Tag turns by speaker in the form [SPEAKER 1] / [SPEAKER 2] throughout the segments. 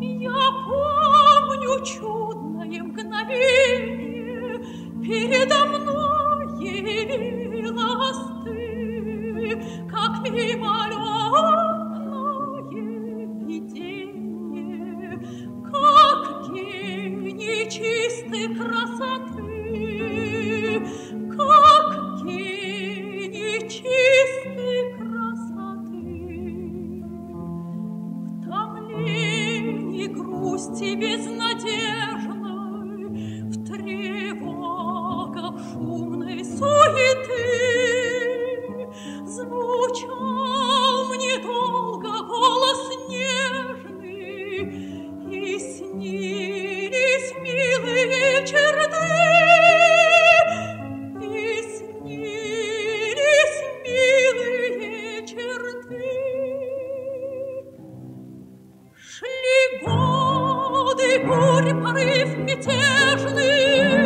[SPEAKER 1] Я помню чудное мгновение передо мной. грусти безнадежной, в тревогах шумной суеты звучал мне долго голос нежный, и снились милые черты, и снились милые черты. Шли годы бурь, порыв мятежный.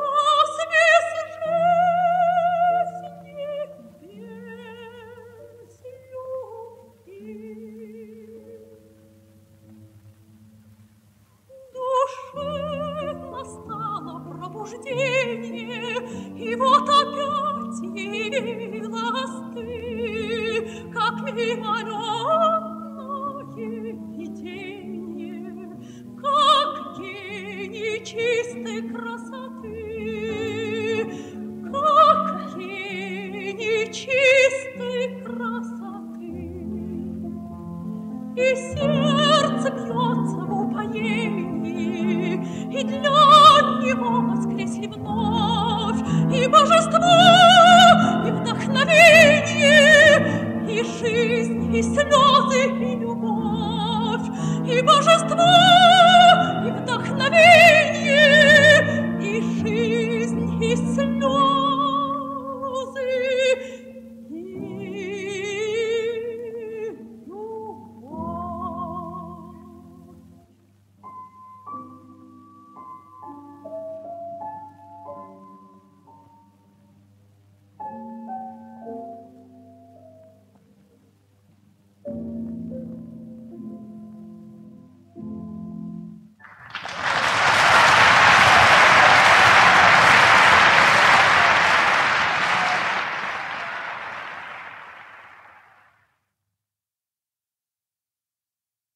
[SPEAKER 1] чистой красоты, как и нечистой красоты. И сердце бьет